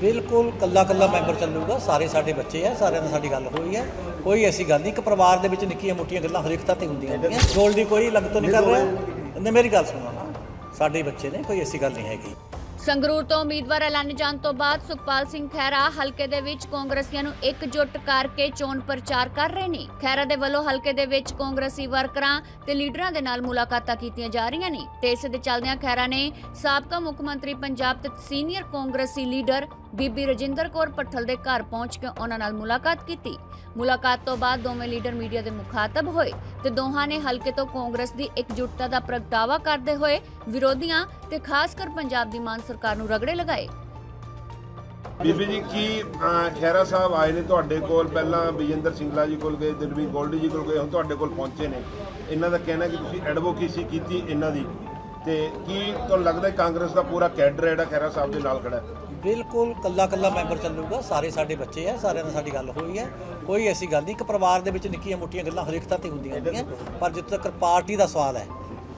ਬਿਲਕੁਲ ਕੱਲਾ ਕੱਲਾ ਮੈਂਬਰ ਚੱਲੂਗਾ ਸਾਰੇ ਸਾਡੇ ਬੱਚੇ ਆ ਸਾਰਿਆਂ ਨਾਲ ਸਾਡੀ ਗੱਲ ਹੋਈ ਹੈ। ਕੋਈ ਐਸੀ ਗੱਲ ਨਹੀਂ ਇੱਕ ਪਰਿਵਾਰ ਦੇ ਵਿੱਚ ਨਿੱਕੀਆਂ ਮੋਟੀਆਂ ਗੱਲਾਂ ਹਰ ਇੱਕ ਤਾਂ ਤੇ ਹੁੰਦੀਆਂ ਹੁੰਦੀਆਂ ਗੋਲ ਦੀ ਕੋਈ ਲੰਗ ਤੋਂ ਨਹੀਂ ਕਰ ਰਿਹਾ। ਨਹੀਂ ਮੇਰੀ ਗੱਲ ਸੁਣੋ ਨਾ। ਸਾਡੇ ਬੱਚੇ ਨੇ ਕੋਈ ਐਸੀ ਗੱਲ ਨਹੀਂ ਹੈਗੀ। ਸੰਗਰੂਰ ਤੋਂ ਉਮੀਦਵਾਰ ਐਲਾਨੇ ਜਾਣ ਤੋਂ ਬਾਅਦ ਸੁਖਪਾਲ ਸਿੰਘ ਖਹਿਰਾ ਹਲਕੇ ਦੇ ਵਿੱਚ ਕਾਂਗਰਸੀਆਂ ਨੂੰ ਇਕਜੁੱਟ ਕਰਕੇ ਚੋਣ ਪ੍ਰਚਾਰ ਕਰ ਰਹੇ ਨੇ। ਖਹਿਰਾ ਦੇ ਵੱਲੋਂ ਹਲਕੇ ਦੇ ਵਿੱਚ ਕਾਂਗਰਸੀ ਵਰਕਰਾਂ ਤੇ ਲੀਡਰਾਂ ਦੇ ਨਾਲ ਮੁਲਾਕਾਤਾਂ ਕੀਤੀਆਂ ਜਾ ਰਹੀਆਂ ਨੇ। ਤੇ ਇਸ ਦੇ ਚੱਲਦਿਆਂ ਖਹਿਰਾ ਨੇ ਸਾਬਕਾ ਮੁੱਖ ਮੰਤਰੀ ਪੰਜਾਬ ਤੇ ਸੀਨੀਅਰ ਕਾਂਗਰਸੀ ਲੀਡਰ ਬੀਬੀ ਰਜਿੰਦਰ ਕੌਰ ਪੱਠਲ ਦੇ ਘਰ ਪਹੁੰਚ ਕੇ ਉਹਨਾਂ ਨਾਲ ਮੁਲਾਕਾਤ ਕੀਤੀ। ਮੁਲਾਕਾਤ ਤੋਂ ਬਾਅਦ ਦੋਵੇਂ ਲੀਡਰ ਮੀਡੀਆ ਦੇ ਮੁਖਾਤਬ ਹੋਏ ਤੇ ਦੋਹਾਂ ਨੇ ਹਲਕੇ ਤੋਂ ਕਾਂਗਰਸ ਦੀ ਇਕਜੁੱਟਤਾ ਦਾ ਪ੍ਰਗਟਾਵਾ ਕਰਦੇ ਹੋਏ ਵਿਰੋਧੀਆਂ ਤੇ ਖਾਸ ਕਰ ਪੰਜਾਬ ਦੀ ਮਾਨ ਸਰਕਾਰ ਨੂੰ ਰਗੜੇ ਲਗਾਏ। ਬੀਬੀ ਜੀ ਕੀ ਅਹ, ਖਹਿਰਾ ਸਾਹਿਬ ਆਏ ਨੇ ਤੁਹਾਡੇ ਕੋਲ? ਪਹਿਲਾਂ ਵਿਜੇਂਦਰ ਸਿੰਘਲਾ ਜੀ ਕੋਲ ਗਏ ਦਿਲਵੀਰ ਗੋਲਡੀ ਜੀ ਕੋਲ ਗਏ ਹੁਣ ਤੁਹਾਡੇ ਕੋਲ ਪਹੁੰਚੇ ਨੇ। ਇਹਨਾਂ ਦਾ ਕਹਿਣਾ ਕਿ ਤੁਸੀਂ ਐਡਵੋਕੇਸੀ ਕੀਤੀ ਇਹਨਾਂ ਦੀ। ਤੇ ਕੀ ਤੁਹਾਨੂੰ ਲੱਗਦਾ ਕਾਂਗਰਸ ਦਾ ਪੂਰਾ ਕੈਡਰ ਹੈ ਜਿਹੜਾ ਖਹਿਰਾ ਸਾਹਿਬ ਦੇ ਨਾਲ ਖੜਾ ਹੈ? ਬਿਲਕੁਲ ਕੱਲਾ ਕੱਲਾ ਮੈਂਬਰ ਚੱਲੂਗਾ ਸਾਰੇ ਸਾਡੇ ਬੱਚੇ ਆ ਸਾਰਿਆਂ ਨਾਲ ਸਾਡੀ ਗੱਲ ਹੋਈ ਹੈ ਕੋਈ ਐਸੀ ਗੱਲ ਨਹੀਂ ਇੱਕ ਪਰਿਵਾਰ ਦੇ ਵਿੱਚ ਨਿੱਕੀਆਂ ਮੋਟੀਆਂ ਗੱਲਾਂ ਹਰ ਇੱਕ ਤਾਂ ਤੇ ਹੁੰਦੀਆਂ ਹੁੰਦੀਆਂ ਪਰ ਜਿੱਥੇ ਤੱਕ ਪਾਰਟੀ ਦਾ ਸਵਾਲ ਹੈ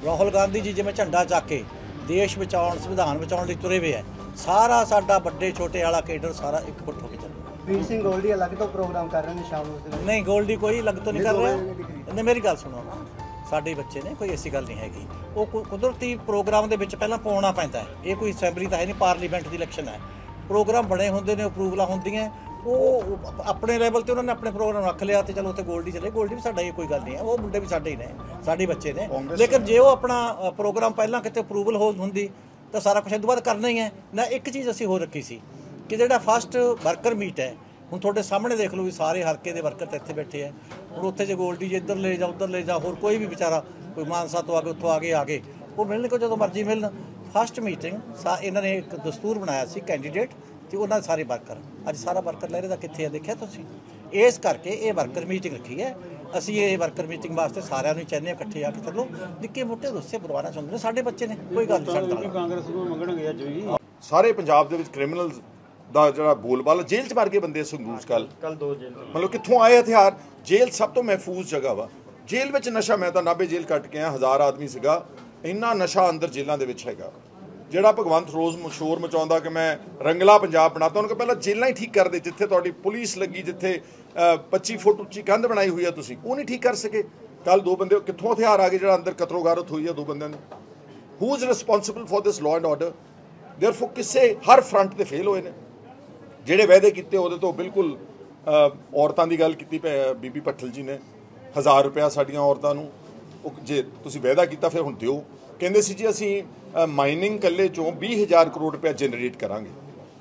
ਰਾਹੁਲ ਗਾਂਧੀ ਜੀ ਜਿਵੇਂ ਝੰਡਾ ਚੱਕ ਕੇ ਦੇਸ਼ ਬਚਾਉਣ ਸੰਵਿਧਾਨ ਬਚਾਉਣ ਲਈ ਤੁਰੇ ਹੋਏ ਹੈ ਸਾਰਾ ਸਾਡਾ ਵੱਡੇ ਛੋਟੇ ਵਾਲਾ ਕੇਡਰ ਸਾਰਾ ਇੱਕ ਫੁੱਟ ਹੋ ਕੇ ਚੱਲੂਗਾ। ਵੀਰ ਸਿੰਘ ਗੋਲਡੀ ਅਲੱਗ ਤੋਂ ਪ੍ਰੋਗਰਾਮ ਕਰ ਰਹੇ ਨੇ ਸ਼ਾਮ ਨੂੰ ਨਹੀਂ ਗੋਲਡੀ ਕੋਈ ਲੱਗ ਤੋਂ ਨਹੀਂ ਕਰ ਰਿਹਾ। ਨਹੀਂ ਮੇਰੀ ਗੱਲ ਸੁਣੋ। ਸਾਡੇ ਬੱਚੇ ਨੇ ਕੋਈ ਐਸੀ ਗੱਲ ਨਹੀਂ ਹੈਗੀ। ਉਹ ਕੁ- ਕੁਦਰਤੀ ਪ੍ਰੋਗਰਾਮ ਦੇ ਵਿੱਚ ਪਹਿਲਾਂ ਪਾਉਣਾ ਪੈਂਦਾ ਹੈ। ਇਹ ਕੋਈ ਅਸੈਂਬਲੀ ਤਾਂ ਹੈ ਨਹੀਂ ਪਾਰਲੀਮੈਂਟ ਦੀ ਇਲੈਕਸ਼ਨ ਹੈ। ਪ੍ਰੋਗਰਾਮ ਬਣੇ ਹੁੰਦੇ ਨੇ ਅਪਰੂਵਲਾਂ ਹੁੰਦੀਆਂ। ਉਹ ਆਪਣੇ ਲੈਵਲ ਤੇ ਉਹਨਾਂ ਨੇ ਆਪਣੇ ਪ੍ਰੋਗਰਾਮ ਰੱਖ ਲਿਆ ਤੇ ਚਲੋ ਉੱਥੇ ਗੋਲਡੀ ਚਲੇ। ਗੋਲਡੀ ਵੀ ਸਾਡਾ ਇਹ ਕੋਈ ਗੱਲ ਨਹੀਂ ਹੈ। ਉਹ ਮੁੰਡੇ ਵੀ ਸਾਡੇ ਹੀ ਨੇ ਸਾਡੇ ਬੱਚੇ ਨੇ। ਲੇਕਿਨ ਜੇ ਉਹ ਆਪਣਾ ਪ੍ਰੋਗਰਾਮ ਪਹਿਲਾਂ ਕਿਤੇ ਅਪਰੂਵਲ ਹੋ ਹੁੰਦੀ ਤਾਂ ਸਾਰਾ ਕੁਝ ਇਹ ਤੋਂ ਬਾਅਦ ਕਰਨਾ ਹੀ ਹੈ। ਨਾ ਇੱਕ ਚੀਜ਼ ਅਸੀਂ ਹੋਰ ਰੱਖੀ ਸੀ ਕਿ ਜਿਹੜਾ ਫਸਟ ਵਰਕਰ ਮੀਟ ਹੈ ਹੁਣ ਤੁਹਾਡੇ ਸਾਹਮਣੇ ਦੇਖ ਲਓ ਵੀ ਸਾਰੇ ਹਲਕੇ ਦੇ ਵਰਕਰ ਤਾਂ ਇੱਥੇ ਬੈਠੇ ਆ। ਹੁਣ ਉੱਥੇ ਜੇ ਗੋਲਡੀ ਜੇ ਇੱਧਰ ਲੈ ਜਾ, ਉੱਧਰ ਲੈ ਜਾ, ਹੋਰ ਕੋਈ ਵੀ ਵਿਚਾਰਾ, ਕੋਈ ਮਾਨਸਾ ਤੋਂ ਆ ਕੇ, ਉੱਥੋਂ ਆ ਕੇ ਆ ਗਏ, ਉਹ ਮਿਲਣ ਕੋ ਜਦੋਂ ਮਰਜ਼ੀ ਮਿਲਣ। ਫਸਟ ਮੀਟਿੰਗ ਸਾ, ਇਹਨਾਂ ਨੇ ਇੱਕ ਦਸਤੂਰ ਬਣਾਇਆ ਸੀ ਕੈਂਡੀਡੇਟ ਤੇ ਉਹਨਾਂ ਦੇ ਸਾਰੇ ਵਰਕਰ। ਅੱਜ ਸਾਰਾ ਵਰਕਰ ਲਹਿਰੇ ਦਾ ਕਿੱਥੇ ਆ, ਦੇਖਿਆ ਤੁਸੀਂ? ਇਸ ਕਰਕੇ ਇਹ ਵਰਕਰ ਮੀਟਿੰਗ ਰੱਖੀ ਹੈ। ਅਸੀਂ ਇਹ ਵਰਕਰ ਮੀਟਿੰਗ ਵਾਸਤੇ ਸਾਰਿਆਂ ਨੂੰ ਚਾਹੁੰਦੇ ਹਾਂ ਇਕੱਠੇ ਆ ਕੇ ਚੱਲੋ। ਨਿੱਕੇ ਮੋਟੇ ਗੁੱਸੇ ਪਰਵਾਨਾ ਚਾਹੁੰਦੇ ਨੇ, ਸਾਡੇ ਬੱਚੇ ਨੇ, ਕੋਈ ਗੱਲ ਨਹੀਂ ਸਾਡੇ ਕਾਂਗਰਸ ਨੂੰ ਮੰਗਣਗੇ ਅੱਜ ਵੀ। ਸਾਰੇ ਪੰਜਾਬ ਦੇ ਵਿੱਚ ਕ੍ਰਿਮੀਨਲਸ ਦਾ ਜਿਹੜਾ ਬੋਲਬਾਲਾ ਜੇਲ੍ਹ 'ਚ ਮਾਰ ਕੇ ਬੰਦੇ ਸੰਗਰੂਰ ਕੱਲ ਕੱਲ ਦੋ ਜੇਲ੍ਹ ਮਤਲਬ ਕਿੱਥੋਂ ਆਏ ਹਥਿਆਰ? ਜੇਲ੍ਹ ਸਭ ਤੋਂ ਮਹਿਫੂਜ਼ ਜਗ੍ਹਾ ਵਾ। ਜੇਲ੍ਹ ਵਿੱਚ ਨਸ਼ਾ ਮੈਂ ਤਾਂ ਨਾਭੇ ਜੇਲ੍ਹ ਕੱਟ ਕੇ ਆਇਆ ਹਜ਼ਾਰ ਆਦਮੀ ਸੀਗਾ। ਇੰਨਾ ਨਸ਼ਾ ਅੰਦਰ ਜੇਲ੍ਹਾਂ ਦੇ ਵਿੱਚ ਹੈਗਾ। ਜਿਹੜਾ ਭਗਵੰਤ ਰੋਜ਼ ਮਸ਼ਹੂਰ ਮਚਾਉਂਦਾ ਕਿ ਮੈਂ ਰੰਗਲਾ ਪੰਜਾਬ ਬਣਾਤਾ ਉਹਨਾਂ ਕੋ ਪਹਿਲਾਂ ਜੇਲ੍ਹਾਂ ਹੀ ਠੀਕ ਕਰ ਦੇ ਜਿੱਥੇ ਤੁਹਾਡੀ ਪੁਲਿਸ ਲੱਗੀ ਜਿੱਥੇ ਅ, 25 ਫੁੱਟ ਉੱਚੀ ਕੰਧ ਬਣਾਈ ਹੋਈ ਆ ਤੁਸੀਂ ਉਹ ਨਹੀਂ ਠੀਕ ਕਰ ਸਕੇ। ਕੱਲ ਦੋ ਬੰਦੇ ਕਿੱਥੋਂ ਹਥਿਆਰ ਆ ਗਏ ਜਿਹੜਾ ਅੰਦਰ ਕਤਰੋਗਾਰਤ ਹੋਈ ਆ ਦੋ ਬੰਦਿਆਂ ਦੀ? Who is responsible for this law and order therefore ਕਿਸੇ ਹਰ ਫਰੰਟ ਤੇ ਫੇਲ ਹੋਏ ਨੇ। ਜਿਹੜੇ ਵਾਅਦੇ ਕੀਤੇ ਉਹਦੇ ਤੋਂ ਬਿਲਕੁਲ ਔਰਤਾਂ ਦੀ ਗੱਲ ਕੀਤੀ ਭੈ- ਬੀਬੀ ਪੱਠਲ ਜੀ ਨੇ। 1000 ਰੁਪਇਆ ਸਾਡੀਆਂ ਔਰਤਾਂ ਨੂੰ। ਉਹ ਜੇ ਤੁਸੀਂ ਵਾਅਦਾ ਕੀਤਾ ਫਿਰ ਹੁਣ ਦਿਓ। ਕਹਿੰਦੇ ਸੀ ਜੀ ਅਸੀਂ ਮਾਈਨਿੰਗ ਕੱਲੇ ਚੋਂ 20000 ਕਰੋੜ ਰੁਪਇਆ ਜਨਰੇਟ ਕਰਾਂਗੇ।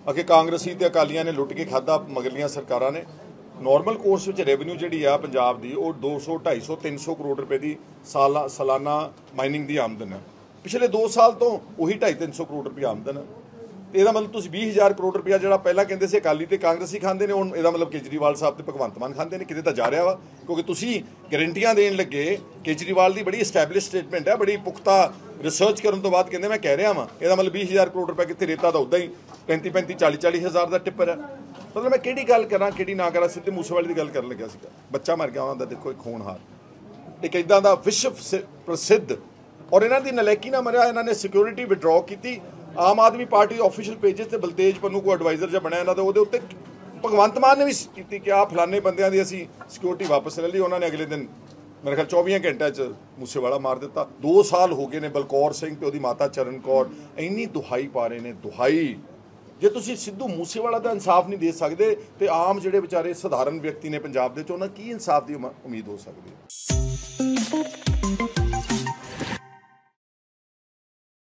ਅਕੇ ਕਾਂਗਰਸੀ ਤੇ ਅਕਾਲੀਆਂ ਨੇ ਲੁੱਟ ਕੇ ਖਾਦਾ ਮਗਰਲੀਆਂ ਸਰਕਾਰਾਂ ਨੇ। ਨਾਰਮਲ ਕੋਰਸ ਵਿੱਚ ਰੈਵਨਿਊ ਜਿਹੜੀ ਆ ਪੰਜਾਬ ਦੀ, ਉਹ 200 250 300 ਕਰੋੜ ਰੁਪਏ ਦੀ ਸਾਲਾ ਸਾਲਾਨਾ ਮਾਈਨਿੰਗ ਦੀ ਆਮਦਨ ਹੈ। ਪਿਛਲੇ 2 ਸਾਲ ਤੋਂ ਉਹੀ 2.5 300 ਕਰੋੜ ਰੁਪਏ ਆਮਦਨ ਹੈ। ਇਹਦਾ ਮਤਲਬ ਤੁਸੀਂ 20000 ਕਰੋੜ ਰੁਪਇਆ ਜਿਹੜਾ ਪਹਿਲਾਂ ਕਹਿੰਦੇ ਸੀ ਅਕਾਲੀ ਤੇ ਕਾਂਗਰਸੀ ਖਾਂਦੇ ਨੇ, ਹੁਣ ਇਹਦਾ ਮਤਲਬ ਕੇਜਰੀਵਾਲ ਸਾਹਿਬ ਤੇ ਭਗਵੰਤ ਮਾਨ ਖਾਂਦੇ ਨੇ, ਕਿਤੇ ਤਾਂ ਜਾ ਰਿਹਾ ਵਾ, ਕਿਉਂਕਿ ਤੁਸੀਂ ਗਾਰੰਟੀਆਂ ਦੇਣ ਲੱਗੇ, ਕੇਜਰੀਵਾਲ ਦੀ ਬੜੀ ਐਸਟੈਬਲਿਸ਼ ਸਟੇਟਮੈਂਟ ਹੈ, ਬੜੀ ਪੁਖਤਾ ਰਿਸਰਚ ਕਰਨ ਤੋਂ ਬਾਅਦ ਕਹਿੰਦੇ ਮੈਂ ਕਹਿ ਰਿਹਾ ਵਾਂ, ਇਹਦਾ ਮਤਲਬ 20000 ਕਰੋੜ ਰੁਪਏ ਕਿੱਥੇ ਰੇਤਾ ਤਾਂ ਉਦਾਂ ਹੀ 35 35 40 40 ਹਜ਼ਾਰ ਦਾ ਟਿੱਪਰ ਹੈ। ਮਤਲਬ ਮੈਂ ਕਿਹੜੀ ਗੱਲ ਕਰਾਂ, ਕਿਹੜੀ ਨਾ ਕਰਾਂ, ਸਿੱਧੇ ਮੂਸੇਵਾਲੇ ਦੀ ਗੱਲ ਕਰਨ ਲੱਗਿਆ ਸੀਗਾ। ਬੱਚਾ ਮਰ ਗਿਆ ਉਹਨਾਂ ਦਾ ਦੇਖੋ ਇੱਕ ਹੋਣਹਾਰ ਇੱਕ ਇਦਾਂ ਦਾ ਵਿਸ਼ਵ ਸ- ਪ੍ਰਸਿੱਧ, ਔਰ ਇਹਨਾਂ ਦੀ ਨਲਾਇਕੀ ਨਾ ਮਰਿਆ, ਇਹਨਾਂ ਨੇ ਸਿਕਿਉਰਿਟੀ ਵਿਡਰਾਅ ਕੀਤੀ ਆਮ ਆਦਮੀ ਪਾਰਟੀ ਦੇ ਆਫੀਸ਼ੀਅਲ ਪੇजेस ਤੇ ਬਲਤੇਜ ਪੰਨੂ ਕੋ ਐਡਵਾਈਜ਼ਰ ਜਿਹਾ ਬਣਿਆ ਇਹਨਾਂ ਦਾ, ਉਹਦੇ ਉੱਤੇ ਭਗਵੰਤ ਮਾਨ ਨੇ ਵੀ ਕੀਤੀ ਕਿ ਆ ਫਲਾਣੇ ਬੰਦਿਆਂ ਦੀ ਅਸੀਂ ਸਿਕਿਉਰਿਟੀ ਵਾਪਸ ਲੈ ਲਈ, ਉਹਨਾਂ ਨੇ ਅਗਲੇ ਦਿਨ ਮੇਰੇ ਖਿਆਲ 24 ਘੰਟਿਆਂ 'ਚ ਮੂਸੇਵਾਲਾ ਮਾਰ ਦਿੱਤਾ। 2 ਸਾਲ ਹੋ ਗਏ ਨੇ ਬਲਕੌਰ ਸਿੰਘ ਤੇ ਉਹਦੀ ਮਾਤਾ ਚਰਨ ਕੌਰ, ਇੰਨੀ ਦੁਹਾਈ ਪਾ ਰਹੇ ਨੇ, ਦੁਹਾਈ। ਜੇ ਤੁਸੀਂ ਸਿੱਧੂ ਮੂਸੇਵਾਲਾ ਦਾ ਇਨਸਾਫ ਨਹੀਂ ਦੇ ਸਕਦੇ ਤੇ ਆਮ ਜਿਹੜੇ ਵਿਚਾਰੇ ਸਧਾਰਨ ਵਿਅਕਤੀ ਨੇ ਪੰਜਾਬ ਦੇ ਚ, ਉਹਨਾਂ ਕੀ ਇਨਸਾਫ ਦੀ ਉਮ- ਉਮੀਦ ਹੋ ਸਕਦੀ ਹੈ?